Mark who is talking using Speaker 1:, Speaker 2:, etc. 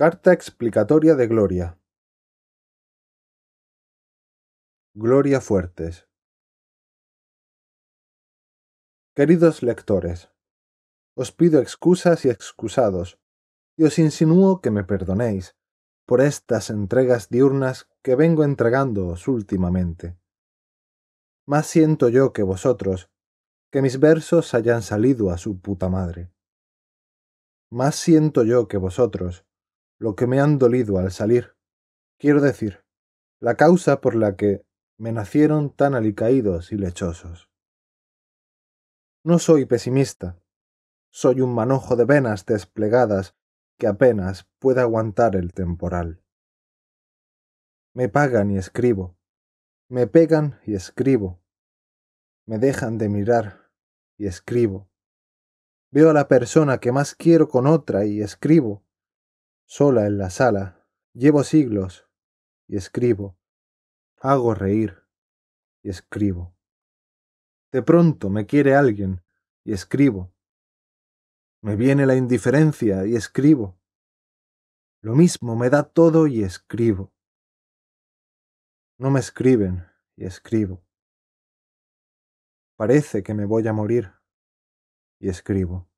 Speaker 1: Carta explicatoria de Gloria. Gloria Fuertes. Queridos lectores, os pido excusas y excusados, y os insinúo que me perdonéis por estas entregas diurnas que vengo entregándoos últimamente. Más siento yo que vosotros, que mis versos hayan salido a su puta madre. Más siento yo que vosotros, lo que me han dolido al salir. Quiero decir, la causa por la que me nacieron tan alicaídos y lechosos. No soy pesimista, soy un manojo de venas desplegadas que apenas puede aguantar el temporal. Me pagan y escribo, me pegan y escribo, me dejan de mirar y escribo. Veo a la persona que más quiero con otra y escribo sola en la sala, llevo siglos y escribo, hago reír y escribo. De pronto me quiere alguien y escribo. Me viene la indiferencia y escribo. Lo mismo me da todo y escribo. No me escriben y escribo. Parece que me voy a morir y escribo.